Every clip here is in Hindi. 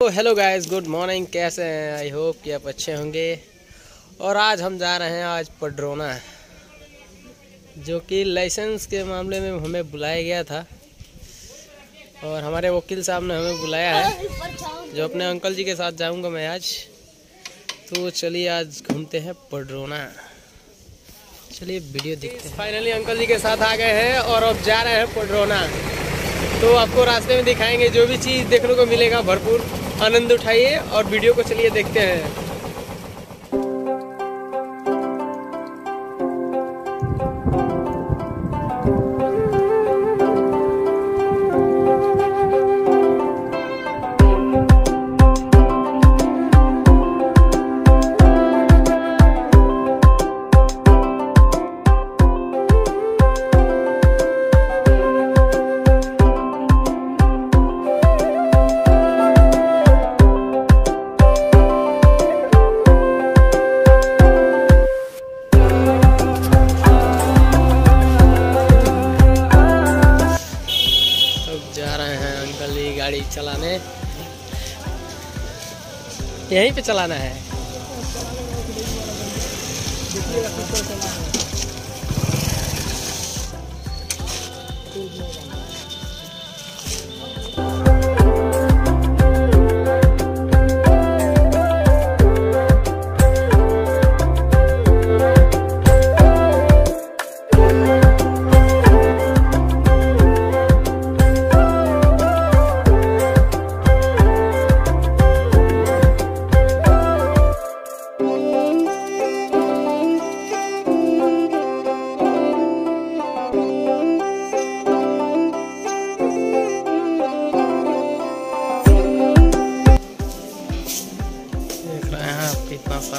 तो हेलो गाइस गुड मॉर्निंग कैसे हैं? आई होप कि आप अच्छे होंगे। और आज हम जा रहे हैं आज पड्रोना, जो कि लाइसेंस के मामले में हमें बुलाया गया था। और हमारे वकील साहब ने हमें बुलाया है, जो अपने अंकल जी के साथ जाऊँगा मैं आज। तो चलिए आज घूमते हैं पड्रोना। चलिए वीडियो देखते हैं। फाइनली अंकल जी के साथ आ गए हैं और अब जा रहे हैं पड्रोना। तो आपको रास्ते में दिखाएँगे, जो भी चीज़ देखने को मिलेगा, भरपूर। आनंद उठाइए और वीडियो को चलिए देखते हैं। यहीं पे चलाना है।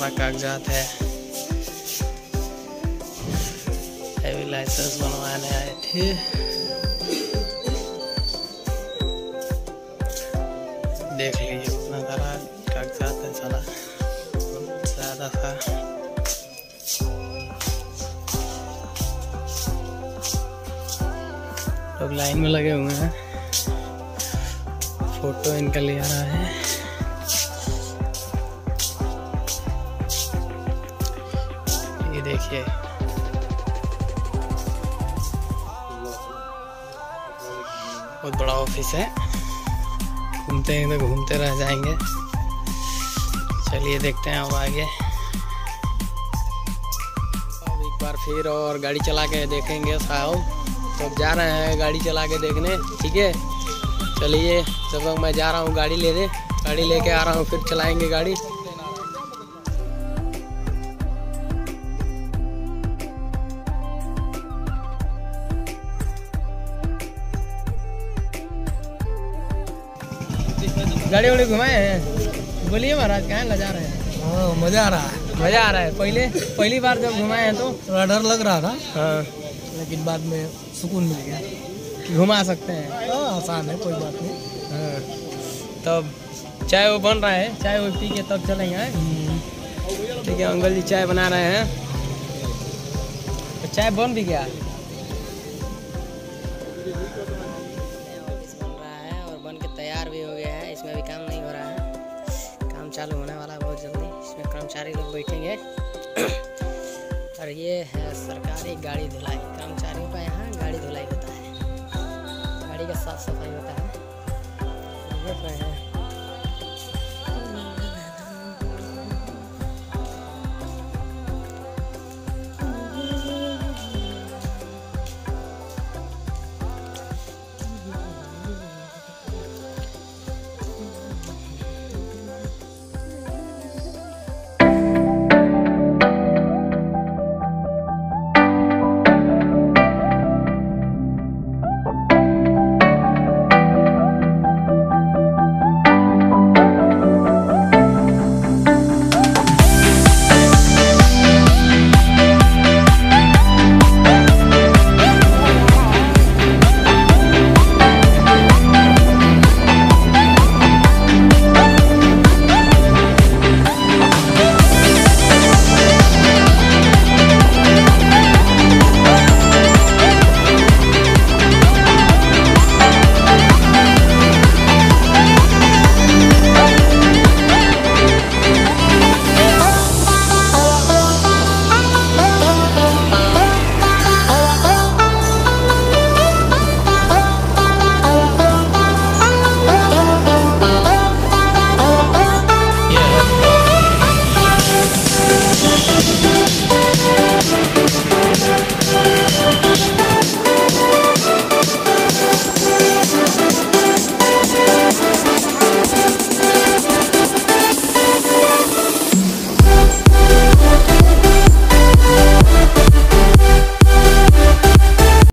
सारा कागजात है। लाइसेंस बनवाने आए थे। देख लीजिए कितना सारा कागजात है, सारा ज़्यादा था। लोग लाइन में लगे हुए हैं। फ़ोटो इनका लिया रहा है। देखिए। बहुत बड़ा ऑफ़िस है। घूमते हैं तो घूमते रह जाएँगे। चलिए देखते हैं अब आगे। अब एक बार फिर और गाड़ी चला के देखेंगे साहब। तो जा रहे हैं गाड़ी चला के देखने, ठीक है? चलिए, जब तक मैं जा रहा हूँ गाड़ी लेने, गाड़ी लेके आ रहा हूँ, फिर चलाएँगे गाड़ी। गाड़ी वाड़ी घुमाए हैं। बोलिए महाराज कहाँ लजा रहे हैं? हाँ मज़ा आ रहा है। मज़ा आ रहा है। पहले पहली बार जब घुमाए हैं तो? थोड़ा डर लग रहा था। हाँ। लेकिन बाद में सुकून मिल गया। घुमा सकते हैं। हाँ आसान है कोई बात नहीं। हाँ। तब चाय वो बन रहा है। चाय वो पी के तब चलेंगे ठीक है अंकल जी चाय बना रहे हैं। तो चाय बन भी गया। चालू होने वाला है बहुत जल्दी। इसमें कर्मचारी लोग बैठेंगे। और ये है सरकारी गाड़ी धुलाई। कर्मचारियों का यहाँ गाड़ी धुलाई होता है। गाड़ी का साफ़ सफ़ाई होता है। देख रहे हैं।